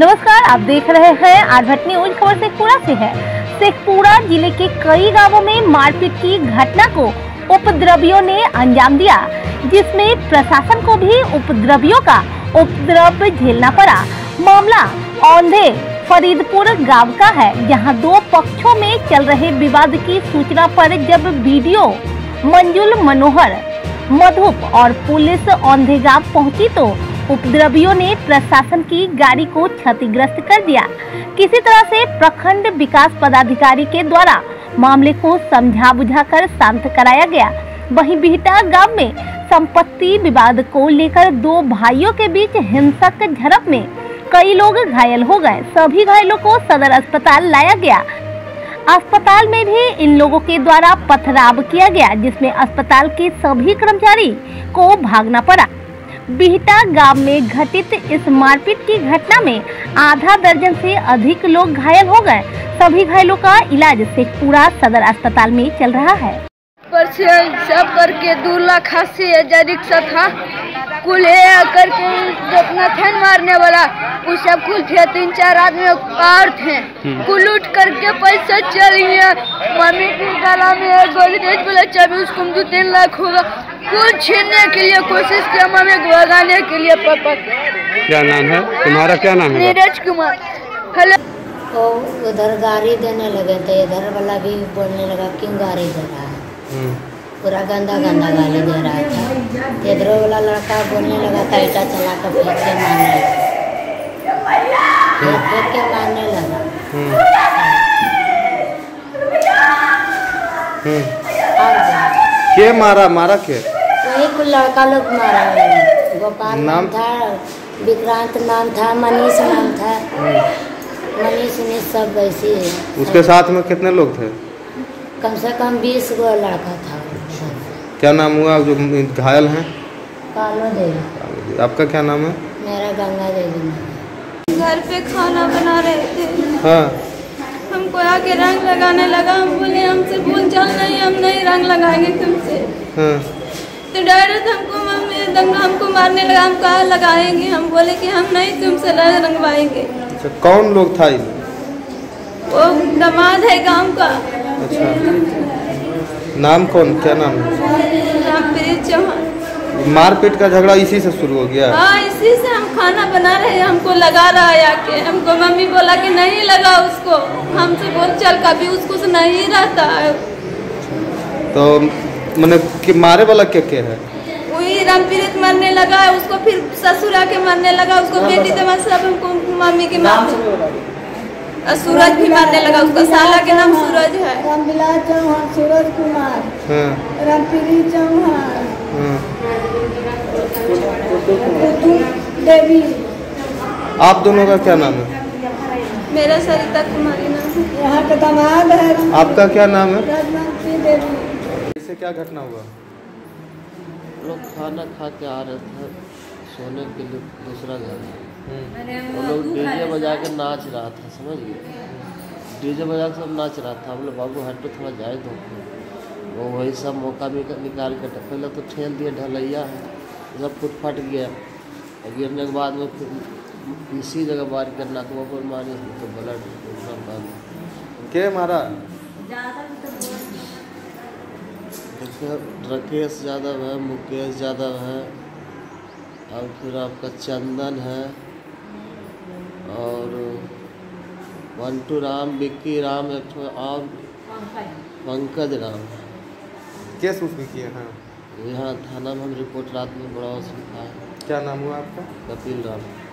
नमस्कार, आप देख रहे हैं आधट न्यूज़। खबर शेखपुरा से है। शेखपुरा ज़िले के कई गाँवों में मारपीट की घटना को उपद्रवियों ने अंजाम दिया, जिसमें प्रशासन को भी उपद्रवियों का उपद्रव झेलना पड़ा। मामला औंधे, फरीदपुर गाँव का है। जहाँ दो पक्षों में चल रहे विवाद की सूचना पर जब वीडियो, मंजुल मनोहर, मधुप और पुलिस औंधे गाँव पहुँची तो उपद्रवियों ने प्रशासन की गाड़ी को क्षतिग्रस्त कर दिया। किसी तरह से प्रखंड विकास पदाधिकारी के द्वारा मामले को समझा बुझाकर शांत कराया गया। वहीं बिहटा गाँव में संपत्ति विवाद को लेकर दो भाइयों के बीच हिंसक झड़प में कई लोग घायल हो गए। सभी घायलों को सदर अस्पताल लाया गया। अस्पताल में भी इन लोगों के द्वारा पथराव किया गया, जिसमें अस्पताल के सभी कर्मचारी को भागना पड़ा। बिहटा गाँव में घटित इस मारपीट की घटना में आधा दर्जन से अधिक लोग घायल हो गए। सभी घायलों का इलाज शेखपुरा सदर अस्पताल में चल रहा है। पर से सब करके दो लाख अस्सी हज़ार रिक्शा था। कुल करके जितना थे मारने वाला वो सब कुल थे तीन चार आदमी और थे। कुल उठ करके पैसा चल गया मम्मी के गला में गोदरेज बोला चाबी उसको दो तीन लाख होगा। कुल छीनने के लिए कोशिश किया को भगाने के लिए पापा क्या नाम है? तुम्हारा क्या नाम है? नीरज कुमार। हेलो। तो उधर गाड़ी देने लगे तो इधर वाला भी बोलने लगा क्यों गाड़ी दे रहा है? हम्म, पूरा गंदा गंदा गाली दे रहा था। इधर वाला लड़का बोलने लगा था ईटा चला कर फेंक के मारने लगा। फिर फेंक के मारने लगा। के मारा मारा के? वही कुछ लड़का लोग मारा गोपाल नाम? था विक्रांत नाम था मनीष नाम था। हम्म, मनीष उनीश सब वैसे है उसके साथ में कितने लोग थे? कम से कम बीस गो लड़का था। क्या नाम हुआ? जो घायल हैं? कालो देवी। आपका क्या नाम है? मेरा गंगा देवी घर पे खाना बना रहे थे। हाँ। हमको आके रंग लगाने लगा हम बोले हमसे बोल चाल नहीं हम नहीं रंग लगाएँगे तुमसे। हाँ। तो डायरेक्ट हमको मम्मी दंगा हमको मारने लगा हम कहा लगाएँगे। हम बोले कि हम नहीं तुमसे रंग रंगवाएँगे। अच्छा कौन लोग था इनमें? वो दामाद है गाँव का। अच्छा। नाम कौन? क्या नाम है? रामप्रीत चौहान। मारपीट का झगड़ा इसी से शुरू हो गया। हाँ इसी से हम खाना बना रहे हैं हमको लगा रहा है आके। हमको मम्मी बोला कि नहीं लगा उसको। हमसे बोल चल कभी उसको से नहीं रहता है। तो मैंने कि मारे वाला क्या क्या है? वही रामप्रीत मरने लगा है उसको फिर ससुर आके मरने लगा उसको बेटी तो सब हमको मम्मी के मार सूरज भी मारने लगा उसका साला के नाम सूरज है। रामविलास चौहान सूरज कुमार। हाँ। रामप्री चौहान। आप दोनों का क्या नाम है? मेरा सरिता कुमारी नाम है। यहाँ के दामाद है। आपका क्या नाम है? इससे क्या घटना हुआ? लोग खाना खा के आ रहे थे सोने के लिए दूसरा घर। हम्म, वो लोग डीजे बजा के नाच रहा था समझ गए? डीजे बजा के सब नाच रहा था। हम लोग बाबू हट पे थोड़ा जाए तो वो वही सब मौका भी निकाल के पहले तो ठेल दिए ढलैया है सब फुट फट गया। और गिरने के बाद में फिर इसी जगह बार करना तो वो मारी तो ब्लड पूरा बंद के मारा? देखिए राकेश यादव है मुकेश यादव है और फिर आपका चंदन है और मंटू राम विक्की राम एक और पंकज राम। केस उसने किए हैं। यहाँ थाना में हम रिपोर्ट रात में बड़ा है। क्या नाम हुआ आपका? कपिल राम।